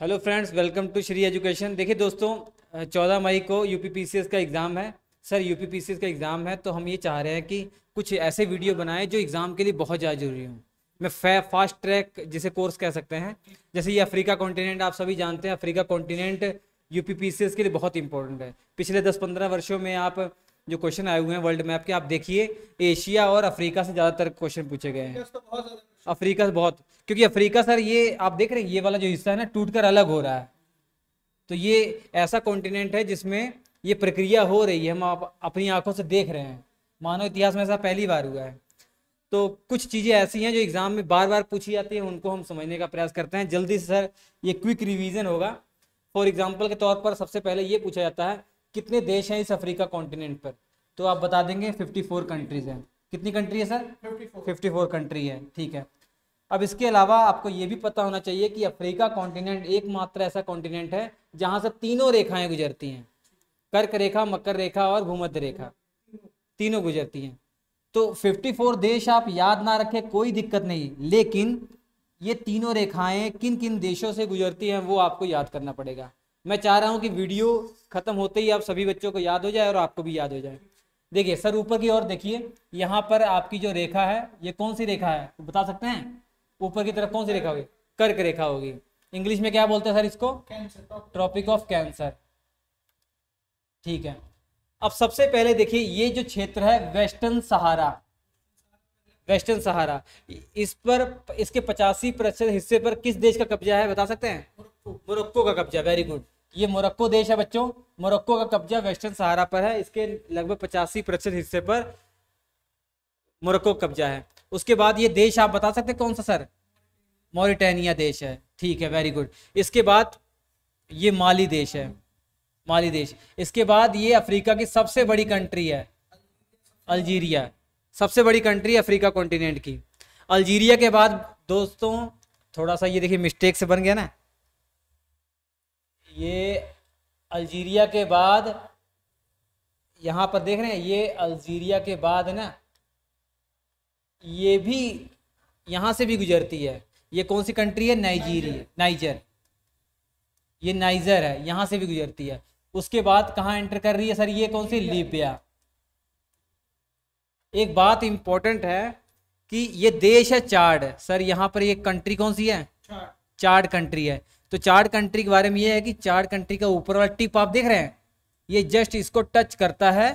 Hello friends welcome to Shri education देखिए दोस्तों चौदह मई को यूपीपीसीएस का एग्ज़ाम है। सर यूपीपीसीएस का एग्ज़ाम है तो हम ये चाह रहे हैं कि कुछ ऐसे वीडियो बनाएँ जो एग्ज़ाम के लिए बहुत ज़्यादा ज़रूरी हो। मैं फै फास्ट ट्रैक जिसे कोर्स कह सकते हैं। जैसे ये अफ्रीका कॉन्टिनेंट आप सभी जानते हैं, अफ्रीका कॉन्टिनेंट यूपीपीसीएस के लिए बहुत इंपॉर्टेंट है। पिछले दस पंद्रह वर्षों में आप जो क्वेश्चन आए हुए हैं वर्ल्ड मैप के, आप देखिए एशिया और अफ्रीका से ज़्यादातर क्वेश्चन पूछे गए हैं। अफ्रीका से बहुत, क्योंकि अफ्रीका सर ये, आप देख रहे हैं, ये वाला जो हिस्सा है ना, टूट कर अलग हो रहा है। तो ये ऐसा कॉन्टिनेंट है जिसमें ये प्रक्रिया हो रही है, हम आप, अपनी आँखों से देख रहे हैं। मानव इतिहास में ऐसा पहली बार हुआ है। तो कुछ चीज़ें ऐसी हैं जो एग्ज़ाम में बार बार पूछी जाती हैं, उनको हम समझने का प्रयास करते हैं। जल्दी से सर ये क्विक रिवीजन होगा। फॉर एग्ज़ाम्पल के तौर पर सबसे पहले ये पूछा जाता है कितने देश हैं इस अफ्रीका कॉन्टिनेंट पर? तो आप बता देंगे 54 कंट्रीज़ हैं। कितनी कंट्री है सर? 54 54 कंट्री है ठीक है। अब इसके अलावा आपको ये भी पता होना चाहिए कि अफ्रीका कॉन्टिनेंट एकमात्र ऐसा कॉन्टिनेंट है जहाँ से तीनों रेखाएँ गुजरती हैं। कर्क रेखा मकर रेखा और भूमध्य रेखा। तीनों गुजरती हैं। तो 54 देश आप याद ना रखें कोई दिक्कत नहीं। लेकिन ये तीनों रेखाएँ किन किन देशों से गुजरती हैं वो आपको याद करना पड़ेगा। मैं चाह रहा हूँ कि वीडियो खत्म होते ही आप सभी बच्चों को याद हो जाए और आपको भी याद हो जाए। देखिए सर ऊपर की ओर देखिए। यहाँ पर आपकी जो रेखा है ये कौन सी रेखा है? तो बता सकते हैं? ऊपर की तरफ़ कौन सी रेखा होगी? कर्क रेखा होगी। इंग्लिश में क्या बोलते हैं सर इसको? ट्रॉपिक ऑफ़ कैंसर ठीक है। अब सबसे पहले देखिए ये जो क्षेत्र है वेस्टर्न सहारा वेस्टर्न सहारा इस पर इसके पचासी प्रतिशत हिस्से पर किस देश का कब्जा है बता सकते हैं? मोरक्को का कब्जा वेरी गुड ये मोरक्को देश है बच्चों। मोरक्को का कब्जा वेस्टर्न सहारा पर है। इसके लगभग पचासी प्रतिशत हिस्से पर मोरक्को कब्जा है। उसके बाद ये देश आप बता सकते कौन सा सर? मोरिटेनिया देश है। ठीक है वेरी गुड इसके बाद ये माली देश है। माली देश। इसके बाद ये अफ्रीका की सबसे बड़ी कंट्री है। अल्जीरिया। सबसे बड़ी कंट्री अफ्रीका कॉन्टिनेंट की। अल्जीरिया के बाद दोस्तों, थोड़ा सा ये देखिए मिस्टेक से बन गया ना। ये अल्जीरिया के बाद यहाँ पर देख रहे हैं ये अल्जीरिया के बाद ना ये भी यहाँ से भी गुजरती है। ये कौन सी कंट्री है? नाइजीरिया नाइजर ये नाइजर है यहाँ से भी गुजरती है। उसके बाद कहाँ एंटर कर रही है सर? ये कौन सी? लीबिया एक बात इंपॉर्टेंट है कि ये देश है चार्ड सर यहाँ पर ये कंट्री कौन सी है? चार्ड कंट्री है। तो चार्ड कंट्री के बारे में ये है कि चार्ड कंट्री का ऊपर वाला टिप आप देख रहे हैं। ये जस्ट इसको टच करता है।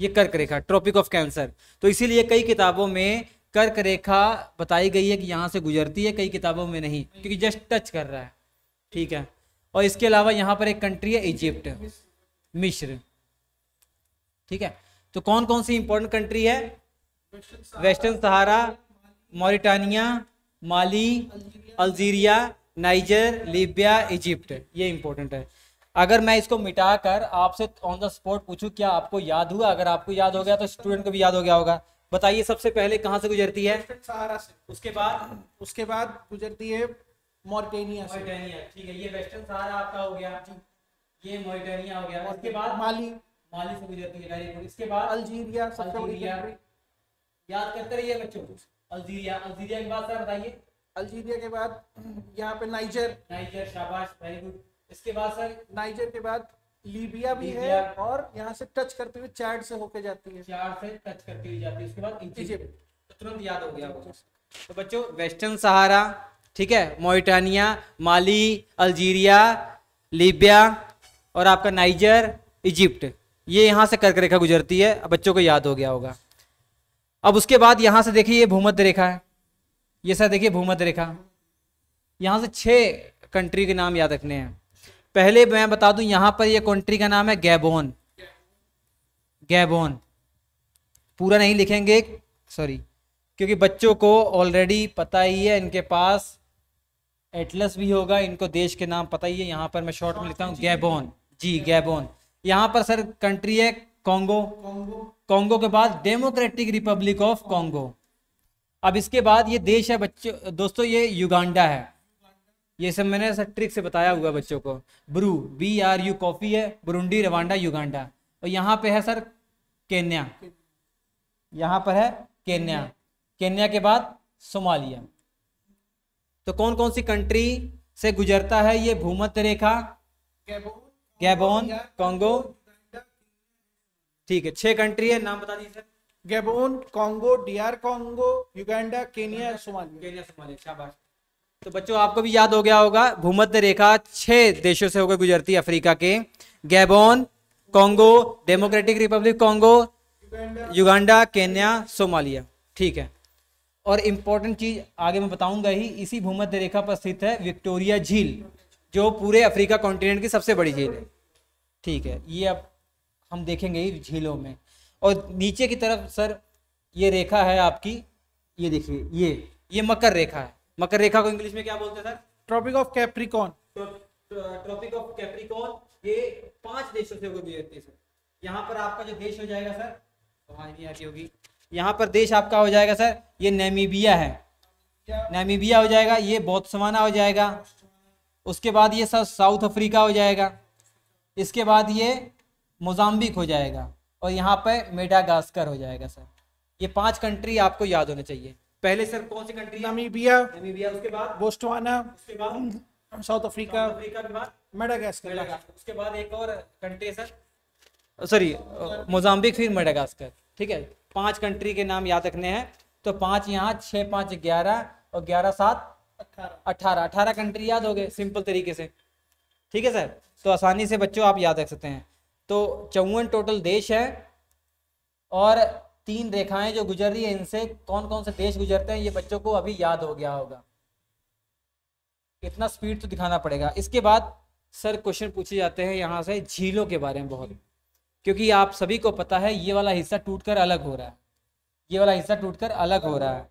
ये कर्क रेखा, ट्रॉपिक ऑफ़ कैंसर। तो इसीलिए कई किताबों में कर्क रेखा बताई गई है कि यहाँ से गुजरती है, कई किताबों में नहीं, क्योंकि जस्ट टच कर रहा है। ठीक है? और इसके अलावा यहाँ पर एक कंट्री है इजिप्ट मिश्र ठीक है? तो कौन कौन सी इंपॉर्टेंट कंट्री है? Western Sahara Mauritania Mali Algeria Niger Libya Egypt ये इंपॉर्टेंट है। अगर मैं इसको मिटा कर आपसे ऑन द स्पॉट पूछूँ क्या आपको याद हुआ? अगर आपको याद हो गया तो स्टूडेंट को भी याद हो गया होगा। बताइए सबसे पहले कहाँ से गुजरती है? सहारा से। उसके बाद? उसके बाद गुजरती है मॉरिटेनिया से। ठीक है ये वेस्टर्न सहारा आपका हो गया। ये मोरिटानिया हो गया। उसके बाद? माली। माली से गुजरती है इसके बाद? अल्जीरिया सबसे बड़ी याद करते रहिए बच्चों अल्जीरिया अल्जीरिया के बाद सर बताइए। अल्जीरिया के बाद यहाँ पे नाइजर। नाइजर शाबाश वेरी गुड इसके बाद सर? नाइजर के बाद लीबिया भी है और यहाँ से टच करते हुए चैड से होके जाती है। चार से टच करके हुई जाती है। उसके बाद इजिप्ट। तो तुरंत याद हो गया तो बच्चों वेस्टर्न सहारा ठीक है? मोरिटानिया माली अल्जीरिया लीबिया और आपका नाइजर इजिप्ट। ये यहाँ से कर्क रेखा गुजरती है। बच्चों को याद हो गया होगा। अब उसके बाद यहाँ से देखिए ये भूमध्य रेखा है। ये सर देखिए भूमध्य रेखा। यहाँ से छः कंट्री के नाम याद रखने हैं। पहले मैं बता दूँ यहाँ पर ये कंट्री का नाम है गैबोन गैबोन पूरा नहीं लिखेंगे सॉरी क्योंकि बच्चों को ऑलरेडी पता ही है इनके पास एटलस भी होगा इनको देश के नाम पता ही है। यहाँ पर मैं शॉर्ट में लिखता हूँ गैबोन जी गैबोन यहाँ पर सर कंट्री है कॉन्गो कॉन्गो के बाद डेमोक्रेटिक रिपब्लिक ऑफ़ कॉन्गो अब इसके बाद ये देश है बच्चों दोस्तों ये युगांडा है। ये सब मैंने सर ट्रिक से बताया हुआ बच्चों को। Bru B R U coffee है बुरुंडी रवांडा युगांडा और यहाँ पे है सर केन्या यहाँ पर है केन्या केन्या के बाद सोमालिया तो कौन कौन सी कंट्री से गुजरता है ये भूमध्य रेखा? गैबोन गैबोन कॉन्गो ठीक है छह कंट्री है नाम बता दीजिए। Sir Gabon Congo DR Congo Uganda Kenya Somalia Kenya Somalia शाबाश। तो बच्चों आपको भी याद हो गया होगा भूमध्य रेखा छह देशों से होकर गुजरती है अफ्रीका के। Gabon Congo Democratic Republic Congo Uganda Kenya Somalia ठीक है। और इम्पोर्टेंट चीज़ आगे मैं बताऊँगा ही इसी भूमध्य रेखा पर स्थित है विक्टोरिया झील जो पूरे अफ्रीका कॉन्टिनेंट की सबसे बड़ी झील है। ठीक है ये अब हम देखेंगे ही झीलों में। और नीचे की तरफ़ सर ये रेखा है आपकी। ये देखिए ये ये मकर रेखा है। मकर रेखा को इंग्लिश में क्या बोलते हैं sir? Tropic of Capricorn Tropic of Capricorn ये पाँच देशों से गुजरती है सर। यहाँ पर आपका जो देश हो जाएगा सर समझ नहीं आती होगी। यहाँ पर देश आपका हो जाएगा सर ये नेमीबिया है। नेमीबिया हो जाएगा ये बोत्सवाना हो जाएगा। उसके बाद ये सर साउथ अफ्रीका हो जाएगा। इसके बाद ये मोजाम्बिक हो जाएगा। और यहाँ पे मेडागास्कर हो जाएगा सर। ये पाँच कंट्री आपको याद होने चाहिए। पहले सर कौन सी कंट्री नामीबिया नेमीबिया उसके बाद? बोस्टवाना उसके बाद? साउथ अफ्रीका अफ्रीका के बाद? मेडागास्कर। उसके बाद एक और कंट्री है सर। सॉरी मोजाम्बिक फिर मेडागास्कर। ठीक है पाँच कंट्री के नाम याद रखने हैं। तो पाँच यहाँ छः पाँच ग्यारह और ग्यारह सात अठारह। अठारह। कंट्री याद हो गए सिंपल तरीके से। ठीक है सर? तो आसानी से बच्चों आप याद रख सकते हैं। तो चौवन टोटल देश है और तीन रेखाएँ जो गुजर रही है, इनसे कौन कौन से देश गुजरते हैं, ये बच्चों को अभी याद हो गया होगा। इतना स्पीड तो दिखाना पड़ेगा। इसके बाद सर क्वेश्चन पूछे जाते हैं यहाँ से झीलों के बारे में बहुत। क्योंकि आप सभी को पता है, ये वाला हिस्सा टूटकर अलग हो रहा है। ये वाला हिस्सा टूटकर अलग हो रहा है।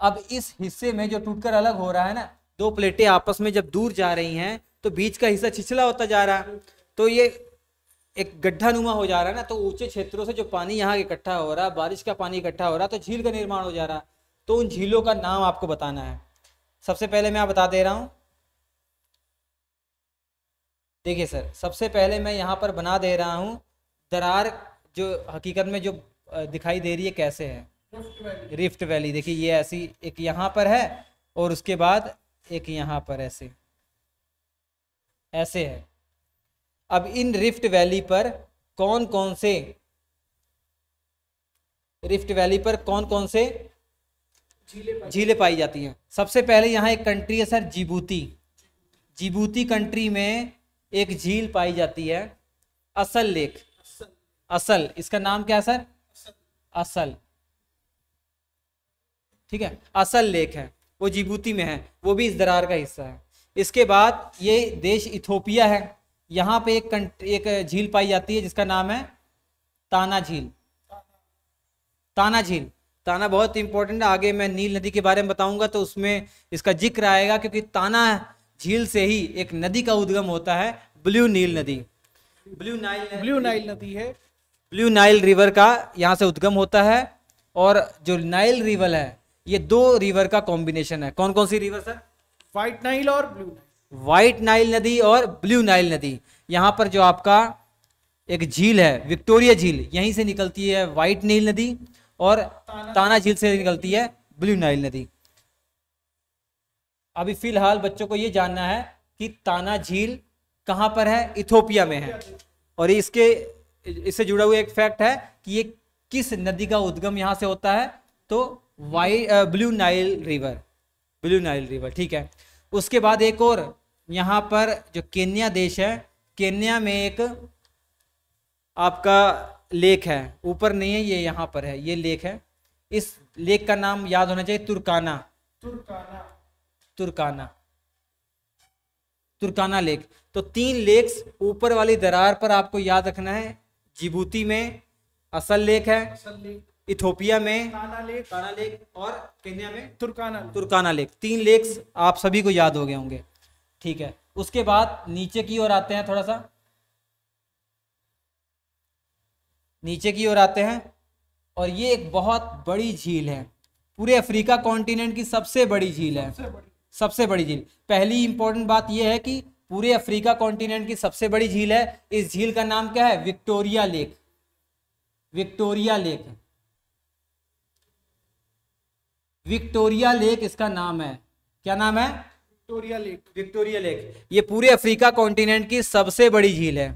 अब इस हिस्से में जो टूटकर अलग हो रहा है ना, दो प्लेटें आपस में जब दूर जा रही हैं तो बीच का हिस्सा छिछला होता जा रहा है। तो ये एक गड्ढा नुमा हो जा रहा है ना तो ऊँचे क्षेत्रों से जो पानी यहाँ इकट्ठा हो रहा है बारिश का पानी इकट्ठा हो रहा है तो झील का निर्माण हो जा रहा। है तो उन झीलों का नाम आपको बताना है। सबसे पहले मैं आप बता दे रहा हूँ। देखिए सर सबसे पहले मैं यहाँ पर बना दे रहा हूँ। दरार जो हकीकत में जो दिखाई दे रही है कैसे है? रिफ्ट वैली देखिए ये ऐसी एक यहाँ पर है और उसके बाद एक यहाँ पर ऐसे। ऐसे है। अब इन रिफ्ट वैली पर कौन कौन से रिफ्ट वैली पर कौन कौन से झीलें पाई जाती हैं? सबसे पहले यहाँ एक कंट्री है सर, जिबूती। जिबूती कंट्री में एक झील पाई जाती है, असल लेक। असल, इसका नाम क्या है सर? असल। ठीक है, असल लेक है, वो जिबूती में है, वो भी इस दरार का हिस्सा है। इसके बाद ये देश इथोपिया है। यहाँ पे एक एक झील पाई जाती है जिसका नाम है ताना झील। ताना झील। ताना बहुत इंपॉर्टेंट है। आगे मैं नील नदी के बारे में बताऊँगा तो उसमें इसका ज़िक्र आएगा क्योंकि ताना झील से ही एक नदी का उद्गम होता है ब्लू नील नदी। ब्लू नाइल ब्लू नाइल नदी है। ब्लू नाइल रिवर का यहाँ से उद्गम होता है और जो नाइल रिवर है ये दो रिवर का कॉम्बिनेशन है। कौन कौन सी रिवर सर? व्हाइट नाइल और ब्लू नाइल व्हाइट नाइल नदी और ब्लू नाइल नदी। यहाँ पर जो आपका एक झील है, विक्टोरिया झील, यहीं से निकलती है व्हाइट नील नदी और ताना झील से निकलती है ब्लू नाइल नदी। अभी फ़िलहाल बच्चों को ये जानना है कि ताना झील कहाँ पर है, इथोपिया में है। और इसके, इससे जुड़ा हुआ एक फैक्ट है कि ये किस नदी का उद्गम यहाँ से होता है तो White Blue Nile river, Blue Nile river, ठीक है। उसके बाद एक और यहाँ पर जो केन्या देश है केन्या में एक आपका लेक है ऊपर नहीं है ये यहाँ पर है ये लेक है। इस लेक का नाम याद होना चाहिए तुर्काना। तुर्काना। तुर्काना। तुर्काना लेक तो तीन लेक्स ऊपर वाली दरार पर आपको याद रखना है जिबूती में असल लेक है। असल लेक इथोपिया में ताना लेक। ताना लेक और केन्या में? तुर्काना तुर्काना लेक। तीन लेक्स आप सभी को याद हो गए होंगे। ठीक है। उसके बाद नीचे की ओर आते हैं थोड़ा सा। नीचे की ओर आते हैं और ये एक बहुत बड़ी झील है। पूरे अफ्रीका कॉन्टिनेंट की सबसे बड़ी झील है। सबसे बड़ी। सबसे बड़ी झील। पहली इंपॉर्टेंट बात यह है कि पूरे अफ्रीका कॉन्टिनेंट की सबसे बड़ी झील है। इस झील का नाम क्या है? Victoria lake. Victoria lake. Victoria lake इसका नाम है। क्या नाम है? Victoria lake. Victoria lake. ये पूरे अफ्रीका कॉन्टिनेंट की सबसे बड़ी झील है।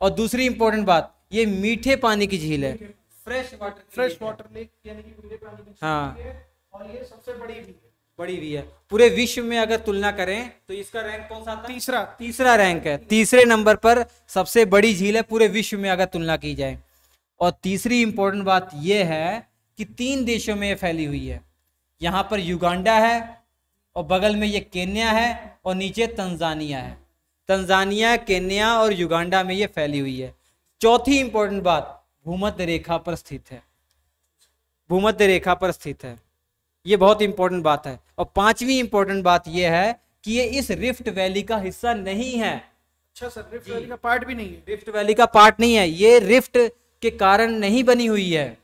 और दूसरी इंपॉर्टेंट बात ये मीठे पानी की झील है। Fresh water fresh water lake यानी कि मीठे पानी की हाँ। और ये सबसे बड़ी भी है। बड़ी भी है। पूरे विश्व में अगर तुलना करें तो इसका रैंक कौन सा आता है तीसरा। तीसरा रैंक है। तीसरे नंबर पर सबसे बड़ी झील है पूरे विश्व में अगर तुलना की जाए। और तीसरी इंपॉर्टेंट बात यह है कि तीन देशों में फैली हुई है। यहाँ पर युगांडा है और बगल में ये केन्या है और नीचे तंजानिया है। तंजानिया केन्या और युगांडा में ये फैली हुई है। चौथी इंपॉर्टेंट बात भूमध्य रेखा पर स्थित है। भूमध्य रेखा पर स्थित है। ये बहुत इंपॉर्टेंट बात है। और पांचवी इंपॉर्टेंट बात यह है कि ये इस रिफ्ट वैली का हिस्सा नहीं है। अच्छा सर रिफ्ट वैली का पार्ट भी नहीं है। रिफ्ट वैली का पार्ट नहीं है। ये रिफ्ट के कारण नहीं बनी हुई है।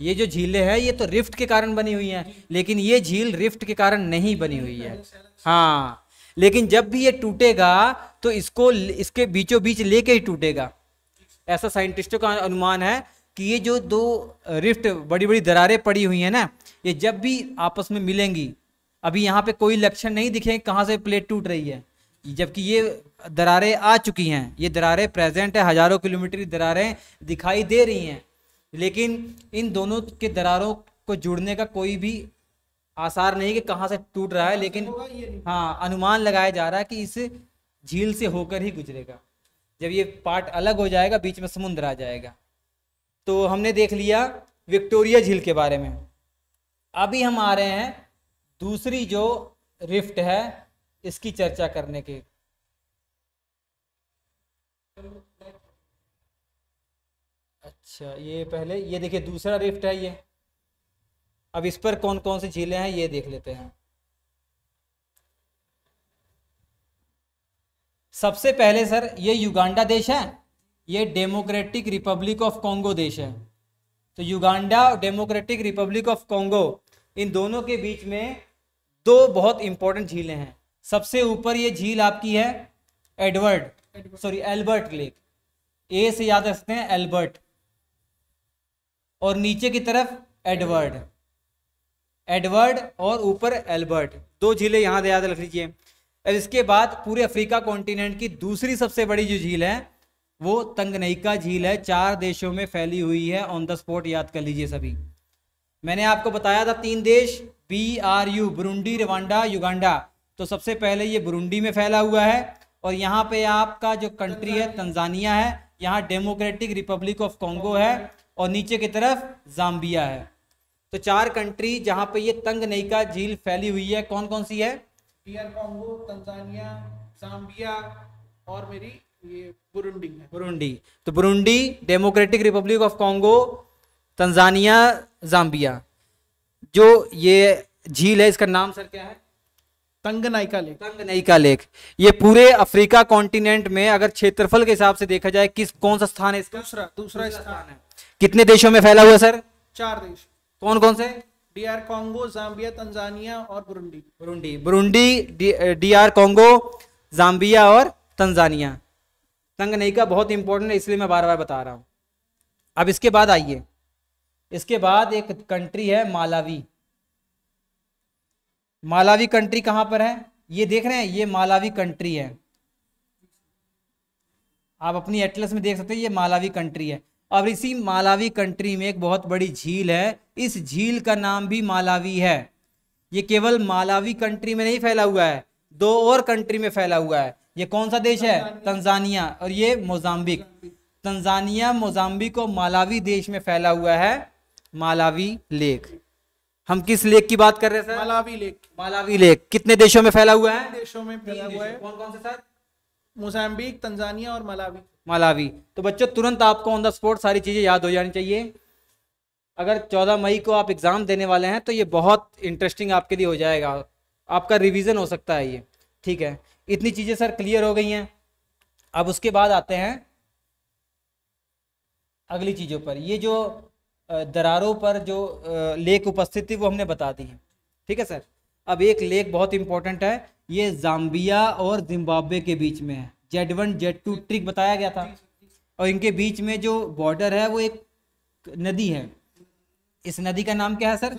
ये जो झीलें हैं, ये तो रिफ्ट के कारण बनी हुई हैं, लेकिन ये झील रिफ्ट के कारण नहीं बनी हुई है। हाँ लेकिन जब भी ये टूटेगा तो इसको इसके बीचों बीच लेके ही टूटेगा। ऐसा साइंटिस्टों का अनुमान है कि ये जो दो रिफ्ट बड़ी बड़ी दरारें पड़ी हुई हैं ना, ये जब भी आपस में मिलेंगी, अभी यहाँ पे कोई लक्षण नहीं दिखे कहाँ से प्लेट टूट रही है। जबकि ये दरारें आ चुकी हैं, ये दरारें प्रेजेंट है, हज़ारों किलोमीटर की दरारें दिखाई दे रही हैं। लेकिन इन दोनों के दरारों को जुड़ने का कोई भी आसार नहीं कि कहाँ से टूट रहा है लेकिन ये नहीं। हाँ अनुमान लगाया जा रहा है कि इस झील से होकर ही गुजरेगा। जब ये पार्ट अलग हो जाएगा बीच में समुद्र आ जाएगा। तो हमने देख लिया विक्टोरिया झील के बारे में। अभी हम आ रहे हैं दूसरी जो रिफ्ट है इसकी चर्चा करने के। अच्छा ये पहले ये देखिए दूसरा रिफ्ट है ये। अब इस पर कौन कौन सी झीलें हैं ये देख लेते हैं। सबसे पहले सर ये युगांडा देश है ये डेमोक्रेटिक रिपब्लिक ऑफ़ कॉन्गो देश है। तो युगांडा और डेमोक्रेटिक रिपब्लिक ऑफ़ कॉन्गो इन दोनों के बीच में दो बहुत इंपॉर्टेंट झीलें हैं। सबसे ऊपर ये झील आपकी है Edward sorry Albert lake. A से याद रखते हैं एल्बर्ट। और नीचे की तरफ़ एडवर्ड। एडवर्ड और ऊपर एल्बर्ट। दो झीलें यहाँ याद रख लीजिए। और इसके बाद पूरे अफ्रीका कॉन्टिनेंट की दूसरी सबसे बड़ी जो झील है, वो तंगनईका झील है। चार देशों में फैली हुई है। ऑन द स्पॉट याद कर लीजिए सभी। मैंने आपको बताया था तीन देश B R U Burundi Rwanda Uganda तो सबसे पहले ये बुरुंडी में फैला हुआ है। और यहाँ पे आपका जो कंट्री है तंजानिया है। यहाँ डेमोक्रेटिक रिपब्लिक ऑफ़ कॉन्गो है। और नीचे की तरफ़ जाम्बिया है। तो चार कंट्री जहाँ पे ये तंग नईका झील फैली हुई है कौन कौन सी है? डीआर कॉन्गो तंजानिया जाम्बिया और मेरी ये बुरुंडी है। बुरुंडी। तो Burundi Democratic Republic of Congo Tanzania Zambia. जो ये झील है इसका नाम सर क्या है? Tanganyika lake. Tanganyika lake. ये पूरे अफ्रीका कॉन्टिनेंट में अगर क्षेत्रफल के हिसाब से देखा जाए किस कौन सा स्थान है इसका? दूसरा दूसरा स्थान। है। कितने देशों में फैला हुआ सर? चार देश। कौन कौन से? डीआर कॉन्गो जाम्बिया तंजानिया और Burundi. Burundi. Burundi D R Congo Zambia और तंजानिया। तंग नईका बहुत इंपॉर्टेंट है इसलिए मैं बार बार बता रहा हूँ। अब इसके बाद आइए। इसके बाद एक कंट्री है मालावी। मालावी कंट्री कहाँ पर है? ये देख रहे हैं ये मालावी कंट्री है। आप अपनी एटलस में देख सकते हैं ये मालावी कंट्री है। अब इसी मालावी कंट्री में एक बहुत बड़ी झील है। इस झील का नाम भी मालावी है। ये केवल मालावी कंट्री में नहीं फैला हुआ है दो और कंट्री में फैला हुआ है। ये कौन सा देश है? तंजानिया। और ये मोजाम्बिक। तंजानिया मोजाम्बिक और मालावी देश में फैला हुआ है मालावी लेक। हम किस लेक की बात कर रहे हैं sir? Malawi lake. Malawi lake. कितने देशों में फैला हुआ है? देशों में फैला हुआ है। कौन कौन से सर? मोजाम्बिक तंजानिया और मलावी। मालावी। तो बच्चों, तुरंत आपको ऑन द स्पॉट सारी चीज़ें याद हो जानी चाहिए। अगर 14 मई को आप एग्ज़ाम देने वाले हैं तो ये बहुत इंटरेस्टिंग आपके लिए हो जाएगा। आपका रिवीजन हो सकता है ये। ठीक है? इतनी चीज़ें सर क्लियर हो गई हैं। अब उसके बाद आते हैं अगली चीज़ों पर। ये जो दरारों पर जो लेक उपस्थित थी, वो हमने बता दी है। ठीक है सर अब एक लेक बहुत इंपॉर्टेंट है। ये जाम्बिया और जिम्बाब्वे के बीच में है। Z one Z two trick बताया गया था। और इनके बीच में जो बॉर्डर है वो एक नदी है। इस नदी का नाम क्या है सर?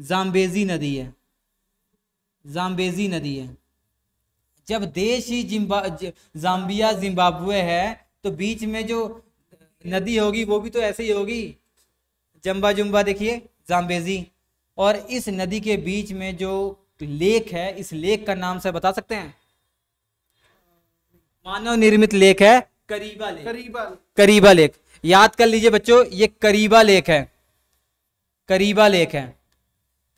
जम्बेजी नदी है। जाम्बेजी नदी है। जब देश ही जिम्बा जाम्बिया जिम्बाब्वे है तो बीच में जो नदी होगी वो भी तो ऐसे ही होगी। जम्बा जुम्बा देखिए जाम्बेजी। और इस नदी के बीच में जो लेक है इस लेक का नाम से बता सकते हैं? मानव निर्मित लेक है करीबा लेक करीबा करीबा लेक याद कर लीजिए बच्चों ये करीबा लेक है। करीबा लेक है।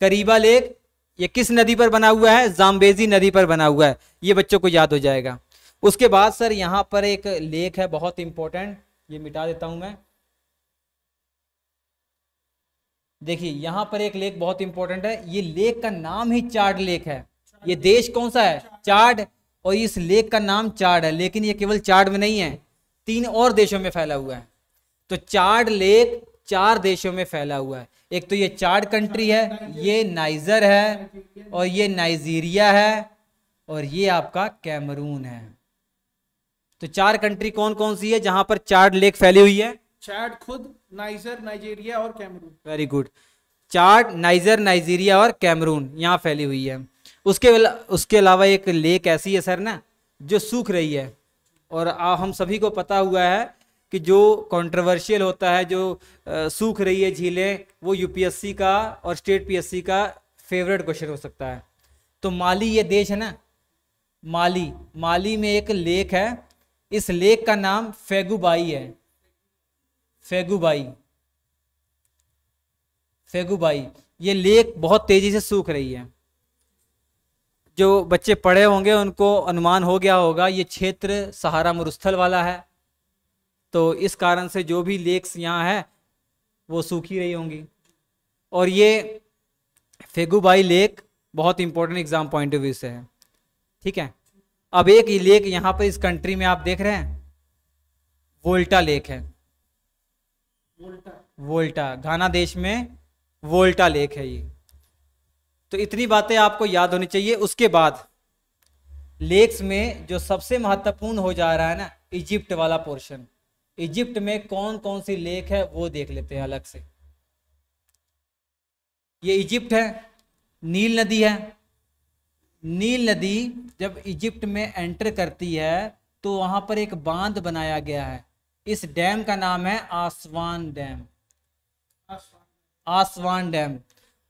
करीबा लेक ये किस नदी पर बना हुआ है? जाम्बेजी नदी पर बना हुआ है। ये बच्चों को याद हो जाएगा। उसके बाद सर यहाँ पर एक लेक है बहुत इंपॉर्टेंट ये मिटा देता हूँ मैं। देखिए यहाँ पर एक लेक बहुत इंपॉर्टेंट है। ये लेक का नाम ही चार्ड लेक है। ये देश कौन सा है? चार्ड और इस लेक का नाम चार्ड है लेकिन ये केवल चार्ड में नहीं है तीन और देशों में फैला हुआ है। तो चार्ड लेक चार देशों में फैला हुआ है। एक तो ये चार्ड कंट्री है ये नाइजर है और ये नाइजीरिया है और ये आपका कैमरून है। तो चार कंट्री कौन कौन सी है जहाँ पर चार्ड लेक फैली हुई है? चैड खुद नाइजर नाइजीरिया और Cameroon. Very good Chad Niger Nigeria और कैमरून यहाँ फैली हुई है। उसके उसके अलावा एक लेक ऐसी है सर ना जो सूख रही है। और आ, हम सभी को पता हुआ है कि जो कंट्रोवर्शियल होता है जो अ, सूख रही है झीलें वो यूपीएससी का और स्टेट पीएससी का फेवरेट क्वेश्चन हो सकता है। तो माली ये देश है ना माली माली में एक लेक है इस लेक का नाम फेगुबाई है। फेगुबाई फेगुबाई ये लेक बहुत तेज़ी से सूख रही है। जो बच्चे पढ़े होंगे उनको अनुमान हो गया होगा ये क्षेत्र सहारा मरुस्थल वाला है। तो इस कारण से जो भी लेक्स यहाँ है वो सूखी रही होंगी। और ये फेगुबाई लेक बहुत important exam point of view से है। ठीक है? अब एक लेक यहाँ पर इस कंट्री में आप देख रहे हैं वोल्टा लेक है। वोल्टा। वोल्टा घाना देश में वोल्टा लेक है ये। तो इतनी बातें आपको याद होनी चाहिए। उसके बाद लेक्स में जो सबसे महत्वपूर्ण हो जा रहा है ना, इजिप्ट वाला पोर्शन। इजिप्ट में कौन कौन सी लेक है, वो देख लेते हैं अलग से। ये इजिप्ट है, नील नदी है। नील नदी जब इजिप्ट में एंटर करती है तो वहाँ पर एक बाँध बनाया गया है। इस डैम का नाम है आसवान डैम। आसवान डैम।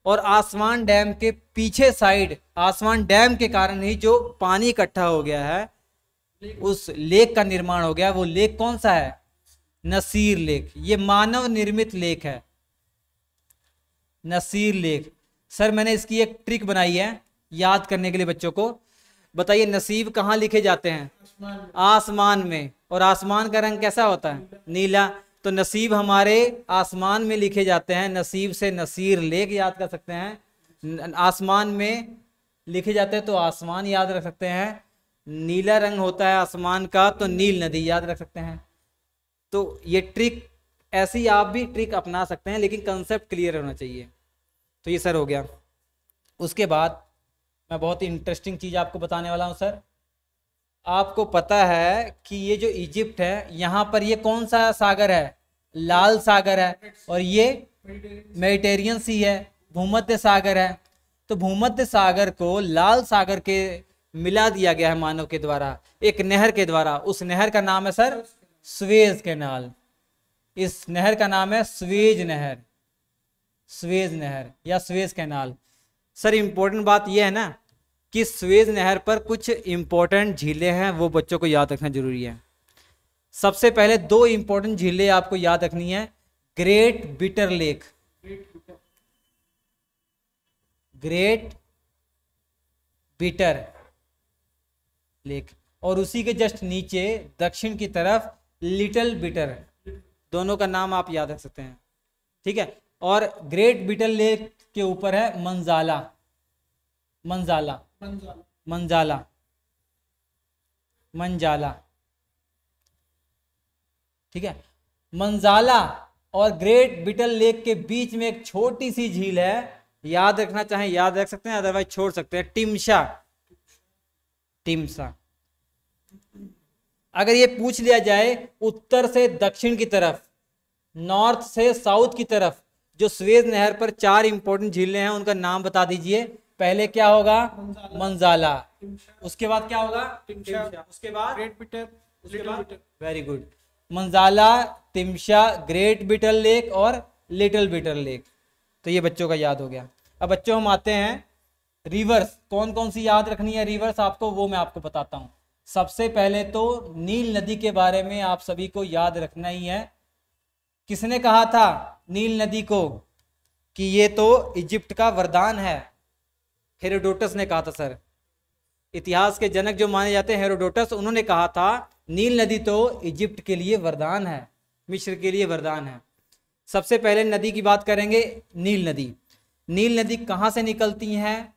और आसमान डैम के पीछे साइड आसमान डैम के कारण ही जो पानी इकट्ठा हो गया है, उस लेक का निर्माण हो गया। वो लेक कौन सा है? Nasser lake. ये मानव निर्मित लेक है। Nasser lake. सर, मैंने इसकी एक ट्रिक बनाई है याद करने के लिए बच्चों को। बताइए, नसीब कहाँ लिखे जाते हैं? आसमान में। और आसमान का रंग कैसा होता है? नीला। तो नसीब हमारे आसमान में लिखे जाते हैं, नसीब से नसीर लेक याद कर सकते हैं। आसमान में लिखे जाते हैं तो आसमान याद रख सकते हैं। नीला रंग होता है आसमान का तो नील नदी याद रख सकते हैं। तो ये ट्रिक, ऐसी आप भी ट्रिक अपना सकते हैं, लेकिन कंसेप्ट क्लियर होना चाहिए। तो ये सर हो गया। उसके बाद मैं बहुत ही इंटरेस्टिंग चीज़ आपको बताने वाला हूँ, सर। आपको पता है कि ये जो इजिप्ट है, यहाँ पर ये कौन सा सागर है? लाल सागर है। और ये मेडिटेरियन सी है, भूमध्य सागर है। तो भूमध्य सागर को लाल सागर के मिला दिया गया है मानव के द्वारा, एक नहर के द्वारा। उस नहर का नाम है सर, स्वेज कैनाल। इस नहर का नाम है स्वेज नहर। स्वेज नहर या स्वेज कैनाल। सर इंपॉर्टेंट बात यह है ना कि स्वेज नहर पर कुछ इंपॉर्टेंट झीलें हैं, वो बच्चों को याद रखना ज़रूरी है। सबसे पहले दो इंपॉर्टेंट झीलें आपको याद रखनी है great bitter lake great bitter lake और उसी के जस्ट नीचे, दक्षिण की तरफ़ लिटिल बिटर दोनों का नाम आप याद रख सकते हैं। ठीक है? और ग्रेट बिटर लेक के ऊपर है मंजाला मंजाला मंजाला। मंजाला। ठीक है? मंजाला और ग्रेट बिटल लेक के बीच में एक छोटी सी झील है। याद रखना, चाहें याद रख सकते हैं, अदरवाइज़ छोड़ सकते हैं। टिमशा। टिमसा अगर ये पूछ लिया जाए, उत्तर से दक्षिण की तरफ़, नॉर्थ से साउथ की तरफ़, जो स्वेज नहर पर चार इंपॉर्टेंट झीलें हैं, उनका नाम बता दीजिए। पहले क्या होगा? मंजाला। उसके बाद क्या होगा। उसके बाद? Great bitter. उसके बाद? Very good. Manzala Timsah great bitter lake और लिटिल बिटल लेक। तो ये बच्चों का याद हो गया। अब बच्चों हम आते हैं रिवर्स। कौन कौन सी याद रखनी है रिवर्स? आपको वो मैं आपको बताता हूँ। सबसे पहले तो नील नदी के बारे में आप सभी को याद रखना ही है। किसने कहा था नील नदी को? कि ये तो इजिप्ट का वरदान है। हेरोडोटस ने कहा था, सर। इतिहास के जनक जो माने जाते हैं, हेरोडोटस, उन्होंने कहा था, नील नदी तो इजिप्ट के लिए वरदान है, मिस्र के लिए वरदान है। सबसे पहले नदी की बात करेंगे, नील नदी। नील नदी कहाँ से निकलती हैं,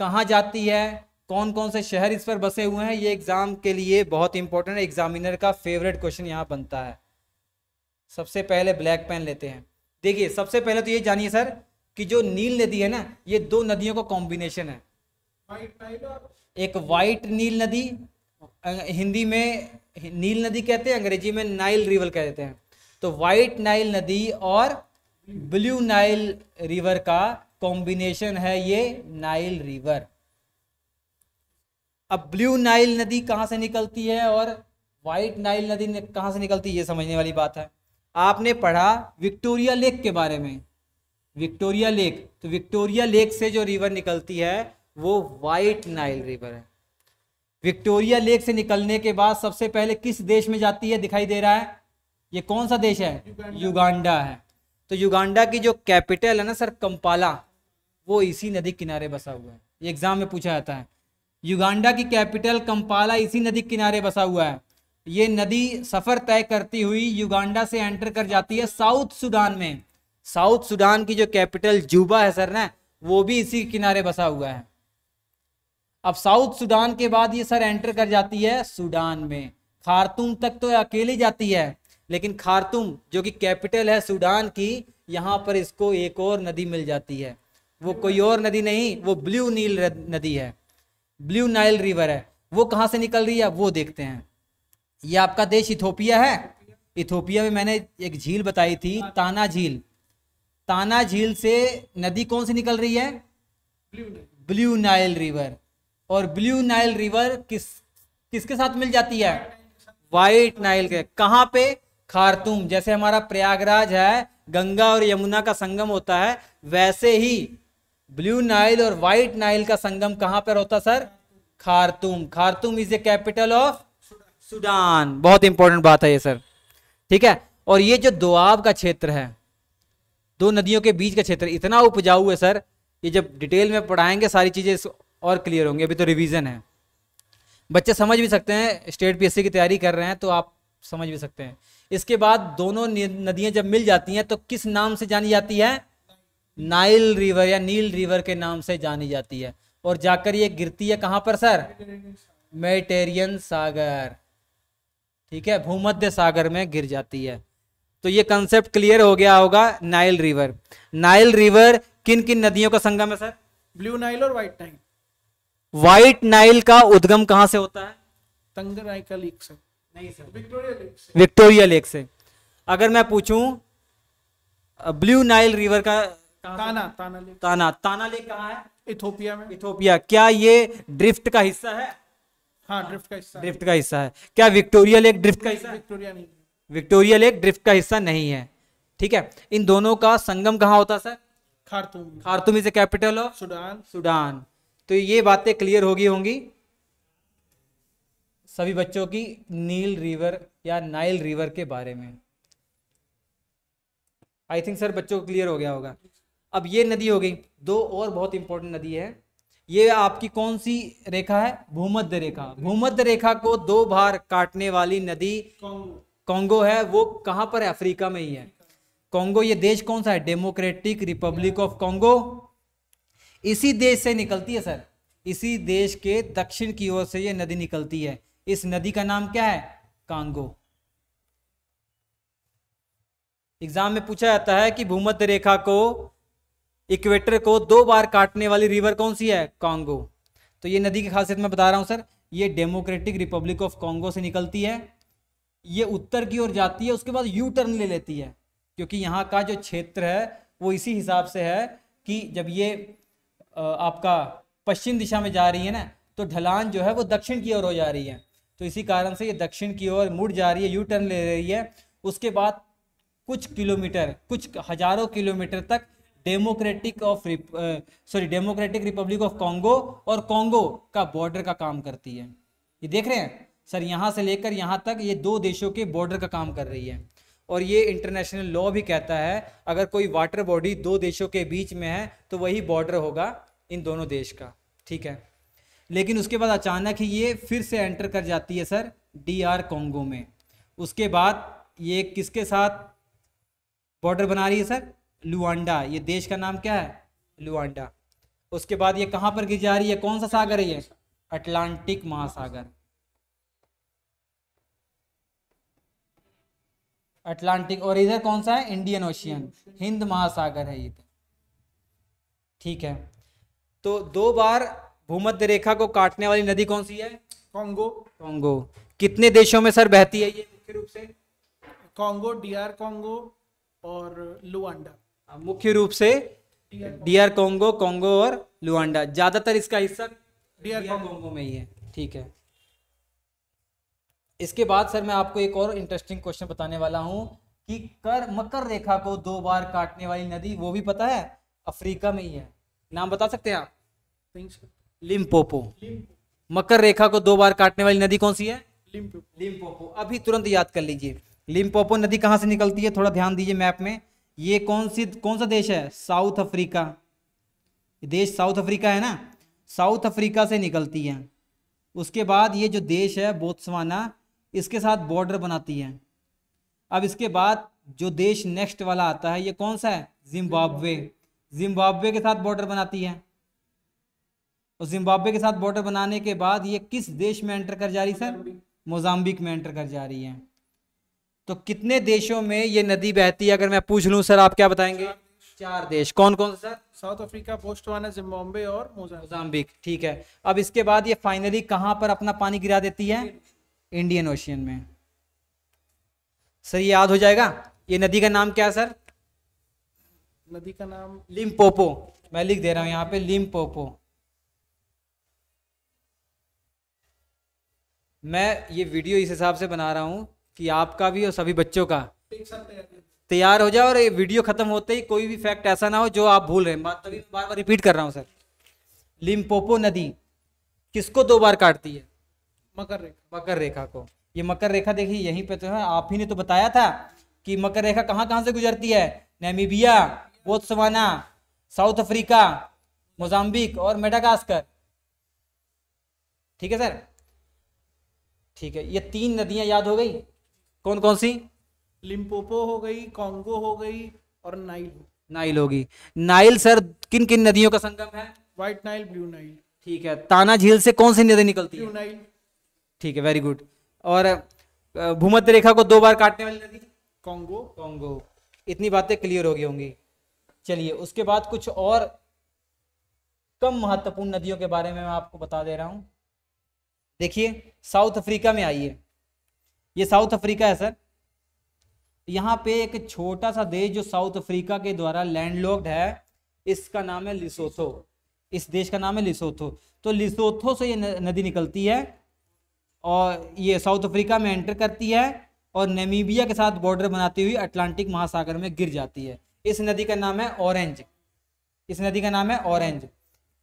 कहाँ जाती है कौन कौन से शहर इस पर बसे हुए हैं, ये एग्ज़ाम के लिए बहुत इंपॉर्टेंट एग्जामिनर का फेवरेट क्वेश्चन यहाँ बनता है। सबसे पहले ब्लैक पेन लेते हैं। देखिए, सबसे पहले तो ये जानिए, सर कि जो नील नदी है ना, ये दो नदियों का कॉम्बिनेशन है। एक वाइट नील नदी हिंदी में नील नदी कहते हैं, अंग्रेज़ी में नाइल रिवर कहते हैं। तो वाइट नाइल नदी और ब्लू नाइल रिवर का कॉम्बिनेशन है ये नाइल रिवर अब ब्लू नाइल नदी कहाँ से निकलती है और वाइट नाइल नदी कहाँ से निकलती है, ये समझने वाली बात है। आपने पढ़ा विक्टोरिया लेक के बारे में। विक्टोरिया लेक तो विक्टोरिया लेक से जो रिवर निकलती है वो वाइट नाइल रिवर है। विक्टोरिया लेक से निकलने के बाद सबसे पहले किस देश में जाती है दिखाई दे रहा है? ये कौन सा देश है? युगांडा। युगांडा है। तो युगांडा की जो कैपिटल है ना सर कंपाला वो इसी नदी किनारे बसा हुआ है। ये एग्ज़ाम में पूछा जाता है। युगांडा की कैपिटल कंपाला इसी नदी किनारे बसा हुआ है। ये नदी सफ़र तय करती हुई युगांडा से एंटर कर जाती है साउथ सुडान में। साउथ सूडान की जो कैपिटल जूबा है सर ना, वो भी इसी किनारे बसा हुआ है। अब साउथ सूडान के बाद ये सर एंटर कर जाती है सूडान में। खारतूम तक तो अकेली जाती है, लेकिन खारतूम, जो कि कैपिटल है सूडान की, यहाँ पर इसको एक और नदी मिल जाती है। वो कोई और नदी नहीं, वो ब्लू नील नदी है। ब्लू नाइल रिवर है। वो कहाँ से निकल रही है वो देखते हैं। ये आपका देश इथोपिया है। इथोपिया में मैंने एक झील बताई थी, ताना झील। ताना झील से नदी कौन सी निकल रही है? Blue Nile river. और ब्लू नाइल रिवर किस, किसके साथ मिल जाती है? वाइट नाइल के। कहाँ पे? खारतूम। जैसे हमारा प्रयागराज है, गंगा और यमुना का संगम होता है, वैसे ही ब्लू नाइल और वाइट नाइल का संगम कहाँ पर होता sir? Khartoum. Khartoum is the capital of Sudan बहुत इंपॉर्टेंट बात है ये, सर। ठीक है? और ये जो दोआब का क्षेत्र है दो नदियों के बीच का क्षेत्र, इतना उपजाऊ है सर ये जब डिटेल में पढ़ाएँगे, सारी चीज़ें और क्लियर होंगी। अभी तो रिवीजन है। बच्चे समझ भी सकते हैं स्टेट पीएससी की तैयारी कर रहे हैं तो आप समझ भी सकते हैं। इसके बाद दोनों नदियाँ जब मिल जाती हैं तो किस नाम से जानी जाती है? नाइल रिवर या नील रिवर के नाम से जानी जाती है। और जाकर ये गिरती है कहाँ पर, सर? मेडिटेरियन सागर। ठीक है, भूमध्य सागर में गिर जाती है। तो ये कंसेप्ट क्लियर हो गया होगा नाइल रिवर नाइल रिवर किन किन नदियों का संगम है सर ब्लू नाइल और व्हाइट नाइल व्हाइट नाइल का उद्गम कहाँ से होता है? तंगनाइका लेक से. नहीं सर विक्टोरिया लेक से. विक्टोरिया लेक से. अगर मैं पूछूँ ब्लू नाइल रिवर का ताना ताना लेक. ताना. ताना लेक कहाँ है? इथोपिया में. इथोपिया. क्या ये ड्रिफ्ट का हिस्सा है? हाँ ड्रिफ्ट का हिस्सा ड्रिफ्ट का हिस्सा है. क्या विक्टोरिया लेक ड्रिफ्ट का हिस्सा विक्टोरिया नहीं. विक्टोरिया लेक ड्रिफ्ट का हिस्सा नहीं है। ठीक है? इन दोनों का संगम कहाँ होता है sir? Khartoum. Khartoum is the capital of Sudan. Sudan. तो ये बातें क्लियर होगी होंगी। सभी बच्चों की नील रिवर या नाइल रिवर के बारे में। आई थिंक सर बच्चों को क्लियर हो गया होगा। अब ये नदी हो गई। दो और बहुत इंपॉर्टेंट नदी है। ये आपकी कौन सी रेखा है? भूमध्य रेखा। भूमध्य रेखा को दो बार काटने वाली नदी कॉन्गो है, वो कहाँ पर है? अफ्रीका में ही है। कॉन्गो, ये देश कौन सा है? डेमोक्रेटिक रिपब्लिक ऑफ़ कॉन्गो इसी देश से निकलती है, सर। इसी देश के दक्षिण की ओर से ये नदी निकलती है। इस नदी का नाम क्या है? कांगो। एग्ज़ाम में पूछा जाता है कि भूमध्य रेखा को, इक्वेटर को दो बार काटने वाली रिवर कौन सी है? कांगो। तो ये नदी की खासियत मैं बता रहा हूँ, सर। ये डेमोक्रेटिक रिपब्लिक ऑफ़ कांगो से निकलती है। ये उत्तर की ओर जाती है, उसके बाद यू टर्न ले लेती है, क्योंकि यहाँ का जो क्षेत्र है, वो इसी हिसाब से है कि जब ये आपका पश्चिम दिशा में जा रही है ना तो ढलान जो है वो दक्षिण की ओर हो जा रही है। तो इसी कारण से ये दक्षिण की ओर मुड़ जा रही है यू टर्न ले रही है। उसके बाद कुछ किलोमीटर, कुछ हज़ारों किलोमीटर तक democratic of sorry, democratic republic of Congo और कॉन्गो का बॉर्डर का काम करती है। ये देख रहे हैं? सर, यहाँ से लेकर यहाँ तक ये दो देशों के बॉर्डर का काम कर रही है। और ये इंटरनेशनल लॉ भी कहता है, अगर कोई वाटर बॉडी दो देशों के बीच में है तो वही बॉर्डर होगा इन दोनों देश का। ठीक है? लेकिन उसके बाद अचानक ही ये फिर से एंटर कर जाती है सर डी आर कॉन्गो में। उसके बाद ये किसके साथ बॉर्डर बना रही है सर? लुआंडा ये देश का नाम क्या है? लुआंडा उसके बाद ये कहाँ पर गिर जा रही है? कौन सा सागर है ये? अटलांटिक महासागर। अटलांटिक और इधर कौन सा है? Indian ocean. हिंद महासागर है ये तो। ठीक है। तो दो बार भूमध्य रेखा को काटने वाली नदी कौन सी है? कॉन्गो। कॉन्गो। कितने देशों में सर बहती है ये मुख्य रूप से? कॉन्गो डीआर कॉन्गो और लुआंडा। मुख्य रूप से डीआर कॉन्गो कॉन्गो और लुआंडा। ज़्यादातर इसका हिस्सा डीआर डीआर कॉन्गो में ही है। ठीक है। इसके बाद सर मैं आपको एक और इंटरेस्टिंग क्वेश्चन बताने वाला हूँ कि कर मकर रेखा को दो बार काटने वाली नदी वो भी पता है? अफ्रीका में ही है। नाम बता सकते हैं आप? लिम्पोपो। मकर रेखा को दो बार काटने वाली नदी कौन सी है? लिम्पोपो। अभी तुरंत याद कर लीजिए। लिम्पोपो नदी कहाँ से निकलती है? थोड़ा ध्यान दीजिए मैप में। ये कौन सी कौन सा देश है? South Africa. देश साउथ अफ्रीका है ना? साउथ अफ्रीका से निकलती है। उसके बाद ये जो देश है बोत्सवाना इसके साथ बॉर्डर बनाती है। अब इसके बाद जो देश नेक्स्ट वाला आता है ये कौन सा है? जिम्बाब्वे जिम्बाब्वे के साथ बॉर्डर बनाती है। और जिम्बाब्वे के साथ बॉर्डर बनाने के बाद ये किस देश में एंटर कर जा रही सर? मोजाम्बिक में एंटर कर जा रही है। तो कितने देशों में ये नदी बहती है अगर मैं पूछ लूँ सर आप क्या बताएँगे? चार देश। कौन कौन से sir? South Africa Botswana Zimbabwe और मोजाम्बिक मोजाम्बिक ठीक है। अब इसके बाद ये फाइनली कहाँ पर अपना पानी गिरा देती है? इंडियन ओशियन में। सर ये याद हो जाएगा? ये नदी का नाम क्या है सर? नदी का नाम लिम्पोपो। मैं लिख दे रहा हूँ यहाँ पे लिम्पोपो। मैं ये वीडियो इस हिसाब से बना रहा हूँ कि आपका भी और सभी बच्चों का। तैयार हो जाए और ये वीडियो खत्म होते ही कोई भी फैक्ट ऐसा ना हो जो आप भूल रहे हैं। बात तभी बार बार रिपीट कर रहा हूँ सर। लिम्पोपो नदी किसको दो बार काटती है? मकर रेखा। मकर रेखा को। ये मकर रेखा देखिए यहीं पे तो है। आप ही ने तो बताया था कि मकर रेखा कहाँ कहाँ से गुजरती है? Namibia Botswana South Africa Mozambique और मेडागास्कर। ठीक है सर? ठीक है ये तीन नदियाँ याद हो गई? कौन कौन सी? लिम्पोपो हो गई कॉन्गो हो गई और नाइल। नाइल होगी। नाइल सर किन किन नदियों का संगम है? White Nile blue Nile. ठीक है ताना झील से कौन सी नदी निकलती है? Blue Nile. ठीक है वेरी गुड और भूमध्य रेखा को दो बार काटने वाली नदी? कॉन्गो कॉन्गो इतनी बातें क्लियर हो गई होंगी। चलिए उसके बाद कुछ और कम महत्वपूर्ण नदियों के बारे में मैं आपको बता दे रहा हूँ। देखिए साउथ अफ्रीका में आइए। ये साउथ अफ्रीका है सर। यहाँ पे एक छोटा सा देश जो साउथ अफ्रीका के द्वारा लैंडलॉक्ड है इसका नाम है लिसोथो। इस देश का नाम है लिसोथो। तो लिसोथो से ये नदी निकलती है। और ये साउथ अफ्रीका में एंटर करती है और नेमीबिया के साथ बॉर्डर बनाती हुई अटलांटिक महासागर में गिर जाती है। इस नदी का नाम है ऑरेंज। इस नदी का नाम है ऑरेंज।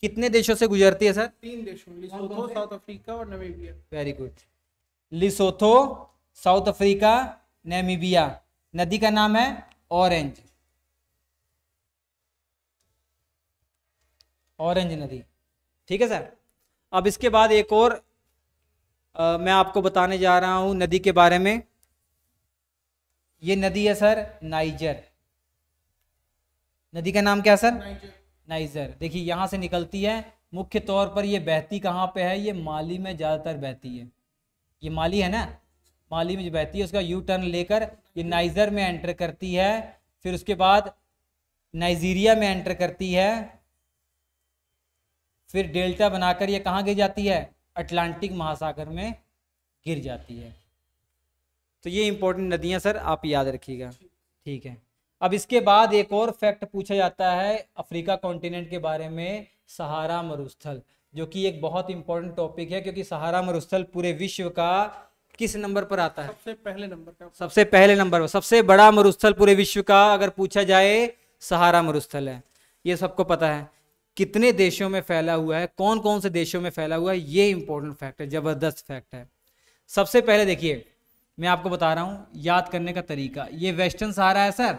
कितने देशों से गुजरती है सर? तीन देशों लिसोथो साउथ अफ्रीका और Namibia. Very good Lesotho South Africa Namibia. नदी का नाम है ऑरेंज। ऑरेंज नदी। ठीक है सर? अब इसके बाद एक और अ, मैं आपको बताने जा रहा हूँ नदी के बारे में। ये नदी है सर नाइजर। नदी का नाम क्या है सर? नाइजर। नाइजर। देखिए यहाँ से निकलती है। मुख्य तौर पर ये बहती कहाँ पे है? ये माली में ज़्यादातर बहती है। ये माली है ना? माली में जो बहती है उसका यू टर्न लेकर ये नाइजर में एंटर करती है। फिर उसके बाद नाइजीरिया में एंटर करती है। फिर डेल्टा बनाकर ये कहाँ गिर जाती है? अटलांटिक महासागर में गिर जाती है। तो ये इंपॉर्टेंट नदियाँ सर आप याद रखिएगा। ठीक है। अब इसके बाद एक और फैक्ट पूछा जाता है अफ्रीका कॉन्टिनेंट के बारे में सहारा मरुस्थल जो कि एक बहुत इंपॉर्टेंट टॉपिक है क्योंकि सहारा मरुस्थल पूरे विश्व का किस नंबर पर आता है? सबसे पहले नंबर का। सबसे पहले नंबर पर सबसे बड़ा मरुस्थल पूरे विश्व का अगर पूछा जाए सहारा मरुस्थल है। ये सबको पता है। कितने देशों में फैला हुआ है कौन कौन से देशों में फैला हुआ है, ये इंपॉर्टेंट फैक्ट है, ज़बरदस्त फैक्ट है। सबसे पहले देखिए, मैं आपको बता रहा हूँ, याद करने का तरीका। ये वेस्टर्न सहारा है सर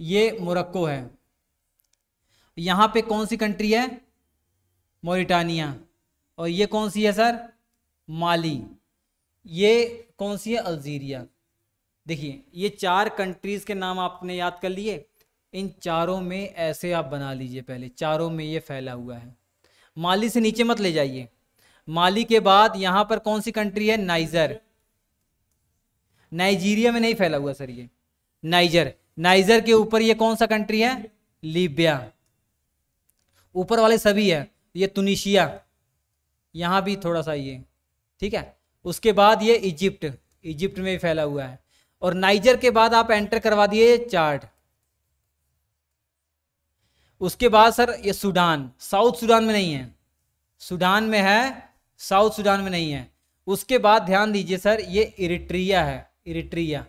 ये मोरक्को है। यहाँ पे कौन सी कंट्री है? मोरिटानिया और ये कौन सी है सर माली ये कौन सी है? अल्जीरिया देखिए, ये चार कंट्रीज़ के नाम आपने याद कर लिए। इन चारों में ऐसे आप बना लीजिए पहले, चारों में ये फैला हुआ है। माली से नीचे मत ले जाइए। माली के बाद यहाँ पर कौन सी कंट्री है? नाइजर नाइजीरिया में नहीं फैला हुआ सर ये। नाइजर नाइजर के ऊपर ये कौन सा कंट्री है? लीबिया ऊपर वाले सभी है, ये तुनिशिया यहाँ भी थोड़ा सा ये, ठीक है? उसके बाद ये इजिप्ट इजिप्ट में भी फैला हुआ है। और नाइजर के बाद आप एंटर करवा दिए चार्ट उसके बाद सर ये सूडान, साउथ सूडान में नहीं है। सूडान में है, साउथ सूडान में नहीं है। उसके बाद ध्यान दीजिए सर, ये इरिट्रिया है, इरिट्रिया।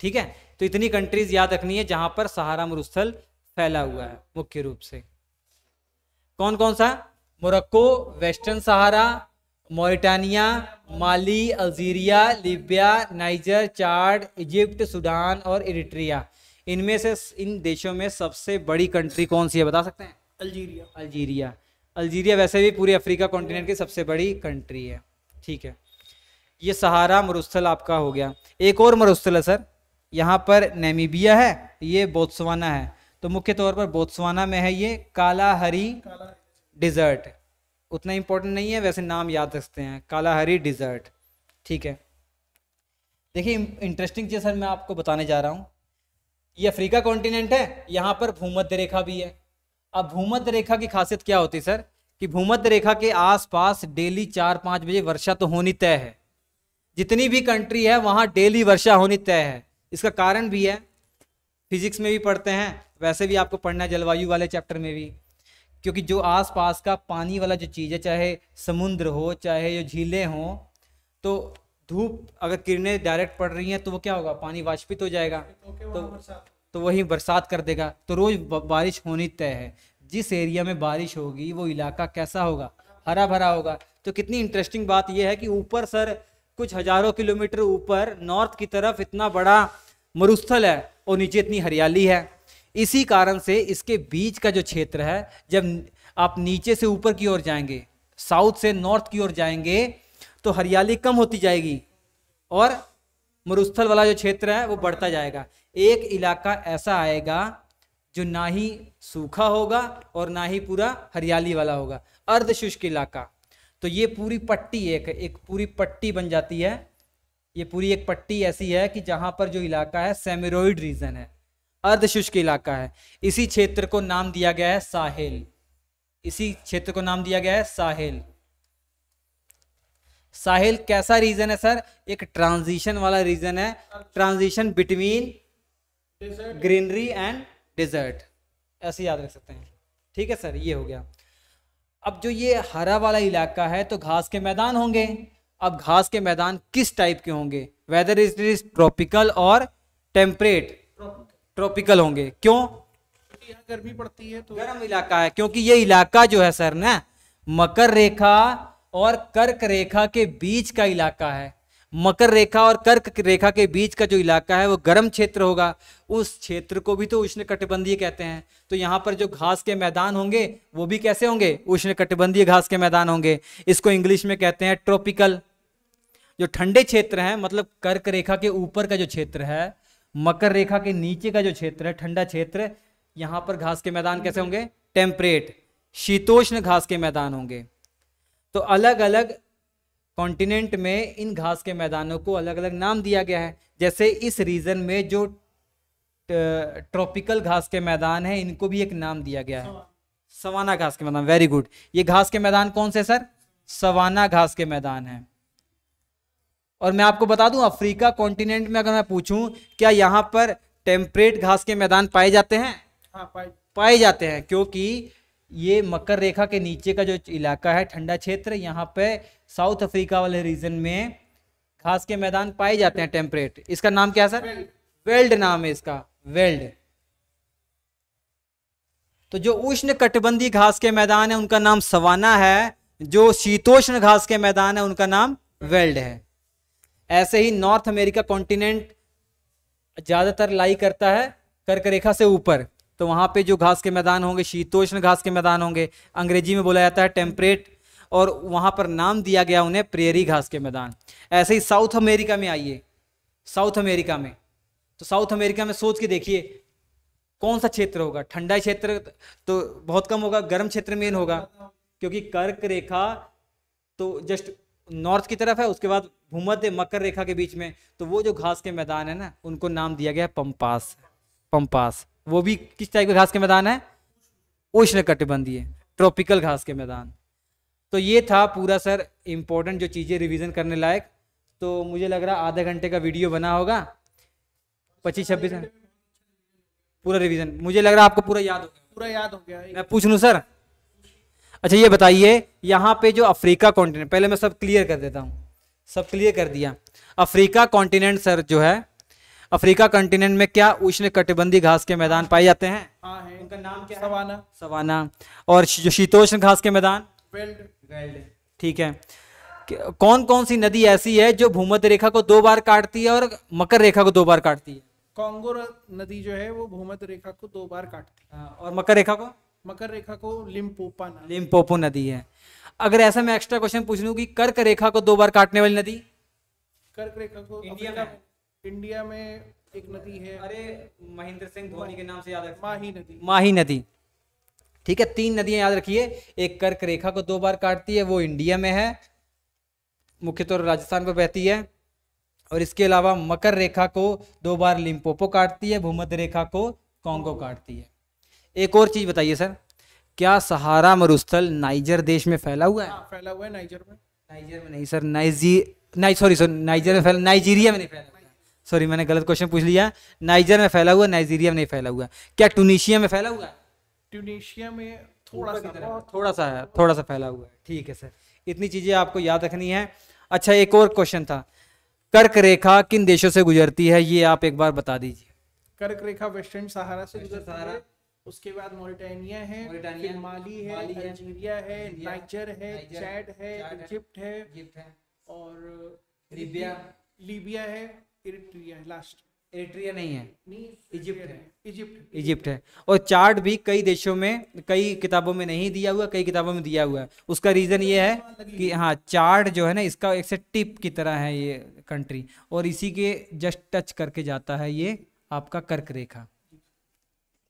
ठीक है? तो इतनी कंट्रीज़ याद रखनी है जहाँ पर सहारा मरुस्थल फैला हुआ है, मुख्य रूप से। कौन कौन सा? Morocco, Western Sahara, Mauritania, Mali, Algeria, Libya, Niger, Chad, Egypt, Sudan और इरिट्रिया। इनमें से इन देशों में सबसे बड़ी कंट्री कौन सी है बता सकते हैं? अल्जीरिया। अल्जीरिया। अल्जीरिया वैसे भी पूरे अफ्रीका कॉन्टिनेंट की सबसे बड़ी कंट्री है। ठीक है। ये सहारा मरुस्थल आपका हो गया। एक और मरुस्थल है सर। यहाँ पर नेमीबिया है ये बोत्सवाना है। तो मुख्य तौर पर बोत्सवाना में है ये काला हरी डिजर्ट उतना इंपॉर्टेंट नहीं है वैसे नाम याद रखते हैं। काला हरी डिजर्ट ठीक है। देखिए इंटरेस्टिंग चीज़ सर मैं आपको बताने जा रहा हूँ। ये अफ्रीका कॉन्टिनेंट है, यहाँ पर भूमध्य रेखा भी है। अब भूमध्य रेखा की खासियत क्या होती है, सर? कि भूमध्य रेखा के आसपास डेली चार पाँच बजे वर्षा तो होनी तय है। जितनी भी कंट्री है, वहाँ डेली वर्षा होनी तय है। इसका कारण भी है। फिजिक्स में भी पढ़ते हैं, वैसे भी आपको पढ़ना है जलवायु वाले चैप्टर में भी। क्योंकि जो आसपास का पानी वाला जो चीज़ है, चाहे समुद्र हो, चाहे जो झीलें हों तो धूप अगर किरणें डायरेक्ट पड़ रही हैं तो वो क्या होगा? पानी वाष्पित हो जाएगा। तो तो वही बरसात कर देगा। तो रोज बारिश होनी तय है। जिस एरिया में बारिश होगी वो इलाका कैसा होगा? हरा भरा होगा। तो कितनी इंटरेस्टिंग बात यह है कि ऊपर सर कुछ हज़ारों किलोमीटर ऊपर नॉर्थ की तरफ़ इतना बड़ा मरुस्थल है और नीचे इतनी हरियाली है। इसी कारण से इसके बीच का जो क्षेत्र है जब आप नीचे से ऊपर की ओर जाएँगे साउथ से नॉर्थ की ओर जाएँगे तो हरियाली कम होती जाएगी और मरुस्थल वाला जो क्षेत्र है, वो बढ़ता जाएगा। एक इलाका ऐसा आएगा जो ना ही सूखा होगा और ना ही पूरा हरियाली वाला होगा। अर्ध शुष्क इलाका। तो ये पूरी पट्टी एक एक पूरी पट्टी बन जाती है। ये पूरी एक पट्टी ऐसी है कि जहाँ पर जो इलाका है, सेमेरोइड रीजन है। अर्ध शुष्क इलाका है। इसी क्षेत्र को नाम दिया गया है साहेल। इसी क्षेत्र को नाम दिया गया है साहेल। साहिल कैसा रीजन है सर? एक ट्रांजिशन वाला रीजन है। Transition between greenery and desert ऐसे याद रख सकते हैं। ठीक है सर ये हो गया। अब जो ये हरा वाला इलाका है तो घास के मैदान होंगे। अब घास के मैदान किस टाइप के होंगे? वेदर इज़ इज़ ट्रॉपिकल और टेम्परेट ट्रॉपिकल होंगे। क्यों? यहाँ गर्मी पड़ती है तो गर्म इलाका है क्योंकि ये इलाका जो है सर ना मकर रेखा और कर्क रेखा के बीच का इलाका है। मकर रेखा और कर्क रेखा के बीच का जो इलाका है, वो गर्म क्षेत्र होगा। उस क्षेत्र को भी तो उष्ण कटिबंधीय कहते हैं। तो यहाँ पर जो घास के मैदान होंगे, वो भी कैसे होंगे? उष्ण कटिबंधीय घास के मैदान होंगे। इसको इंग्लिश में कहते हैं ट्रॉपिकल। जो ठंडे क्षेत्र हैं मतलब कर्क रेखा के ऊपर का जो क्षेत्र है, मकर रेखा के नीचे का जो क्षेत्र है, ठंडा क्षेत्र, यहाँ पर घास के मैदान कैसे होंगे? टेम्परेट। शीतोष्ण घास के मैदान होंगे। तो अलग अलग कॉन्टिनेंट में इन घास के मैदानों को अलग अलग नाम दिया गया है। जैसे इस रीजन में जो ट्रॉपिकल घास के मैदान है इनको भी एक नाम दिया गया है। सवाना घास के मैदान वेरी गुड ये घास के मैदान कौन से सर? सवाना घास के मैदान है। और मैं आपको बता दूँ अफ्रीका कॉन्टिनेंट में अगर मैं पूछूँ क्या यहाँ पर टेम्परेट घास के मैदान पाए जाते हैं? हाँ पाई पाए जाते हैं क्योंकि ये मकर रेखा के नीचे का जो इलाका है ठंडा क्षेत्र यहाँ पे साउथ अफ्रीका वाले रीजन में घास के मैदान पाए जाते हैं टेम्परेट इसका नाम क्या है सर? वेल्ड। नाम है इसका वेल्ड। तो जो उष्ण कटिबंधी घास के मैदान है उनका नाम सवाना है। जो शीतोष्ण घास के मैदान है उनका नाम वेल्ड है। ऐसे ही नॉर्थ अमेरिका कॉन्टिनेंट ज़्यादातर लाई करता है कर्क रेखा से ऊपर। तो वहाँ पे जो घास के मैदान होंगे, शीतोष्ण घास के मैदान होंगे, अंग्रेज़ी में बोला जाता है टेम्परेट और वहाँ पर नाम दिया गया उन्हें प्रेरी घास के मैदान। ऐसे ही साउथ अमेरिका में आइए। साउथ अमेरिका में। तो साउथ अमेरिका में सोच के देखिए, कौन सा क्षेत्र होगा? ठंडा क्षेत्र तो बहुत कम होगा, गर्म क्षेत्र में होगा, क्योंकि कर्क रेखा तो जस्ट नॉर्थ की तरफ़ है, उसके बाद भूमध्य, मकर रेखा के बीच में। तो वो जो घास के मैदान है ना, उनको नाम दिया गया है पंपास पंपास वो भी किस टाइप के घास के मैदान है? उष्ण कटिबंधीय ट्रॉपिकल घास के मैदान। तो ये था पूरा सर इम्पोर्टेंट जो चीज़ें रिवीजन करने लायक। तो मुझे लग रहा आधे घंटे का वीडियो बना होगा। पच्चीस छब्बीस पूरा रिवीजन मुझे लग रहा आपको पूरा याद हो गया। पूरा याद हो गया। मैं पूछ लूँ सर? अच्छा ये बताइए यहाँ पे जो अफ्रीका कॉन्टिनेंट पहले मैं सब क्लियर कर देता हूँ। सब क्लियर कर दिया। अफ्रीका कॉन्टिनेंट सर जो है अफ्रीका कॉन्टिनेंट में क्या उष्ण कटिबंधी घास के मैदान पाए जाते हैं? हाँ है। उनका नाम क्या है? सवाना। सवाना। और जो शीतोष्ण घास के मैदान? वेल्ड ठीक है। कौन कौन सी नदी ऐसी है जो भूमध्य रेखा को दो बार काटती है और मकर रेखा को दो बार काटती है? कांगो नदी जो है वो भूमध्य रेखा को दो बार काटती है। और मकर रेखा को? मकर रेखा को लिम्पोपा लिम्पोपो नदी है। अगर ऐसा मैं एक्स्ट्रा क्वेश्चन पूछ लूँ कि कर्क रेखा को दो बार काटने वाली नदी? कर्क रेखा को इंडिया में? इंडिया में एक नदी है। अरे महेंद्र सिंह धोनी के नाम से याद माही नदी। माही नदी। ठीक है तीन नदियाँ याद रखिए। एक कर्क रेखा को दो बार काटती है वो इंडिया में है। मुख्य तौर राजस्थान पर बहती है। और इसके अलावा मकर रेखा को दो बार लिम्पोपो काटती है भूमध्य रेखा को कांगो काटती है। एक और चीज़ बताइए सर क्या सहारा मरुस्थल नाइजर देश में फैला हुआ है? हाँ फैला हुआ है नाइजर में। नाइजर में नहीं सर नाइजी नाइ सॉरी सॉरी नाइजर में फैला नाइजीरिया में नहीं फैला हुआ। सॉरी मैंने गलत क्वेश्चन पूछ लिया। नाइजर में फैला हुआ नाइजीरिया में नहीं फैला हुआ। क्या टूनिशिया में फैला हुआ? ट्यूनीशिया में थोड़ा सा थोड़ा सा है थोड़ा सा फैला हुआ है। ठीक है सर इतनी चीज़ें आपको याद रखनी है। अच्छा एक और क्वेश्चन था। कर्क रेखा किन देशों से गुजरती है ये आप एक बार बता दीजिए। कर्क रेखा वेस्टर्न सहारा से गुजरती सहारा। है। उसके बाद मॉरिटानिया है मॉरिटानिया, माली है अल्जीरिया है नाइजर है चैड है, इजिप्ट है और लीबिया। लीबिया है। इरिट्रिया है लास्ट एरिट्रिया नहीं है। इजिप्ट है। इजिप्ट। इजिप्ट है। और चार्ट भी कई देशों में कई किताबों में नहीं दिया हुआ कई किताबों में दिया हुआ है। उसका रीजन ये है कि हाँ। चार्ट जो है ना इसका एक से टिप की तरह है ये कंट्री और इसी के जस्ट टच करके जाता है ये आपका कर्क रेखा।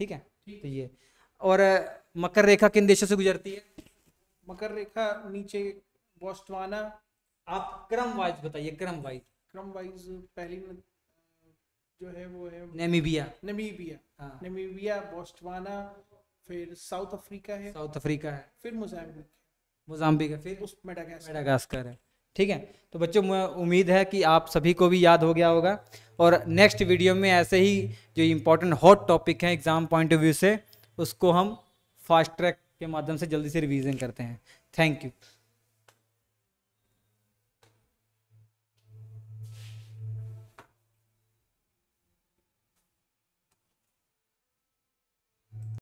ठीक है? तो ये। और मकर रेखा किन देशों से गुजरती है? मकर रेखा नीचे बोस्टवाना आप क्रम वाइज बताइए क्रम वाइज क्रम वाइज पहली जो है वो है नेमीबिया नमीबिया हाँ। नमीबिया बोस्टवाना फिर साउथ अफ्रीका है। साउथ अफ्रीका है। फिर मोजाम्बिक मोजाम्बिक है फिर उस मेडागास्कर मेडागास्कर है। ठीक है? तो बच्चों उम्मीद है कि आप सभी को भी याद हो गया होगा। और नेक्स्ट वीडियो में ऐसे ही जो इम्पोर्टेंट हॉट टॉपिक हैं एग्ज़ाम पॉइंट ऑफ़ व्यू से उसको हम फास्ट ट्रैक के माध्यम से जल्दी से रिवीजन करते हैं। Thank you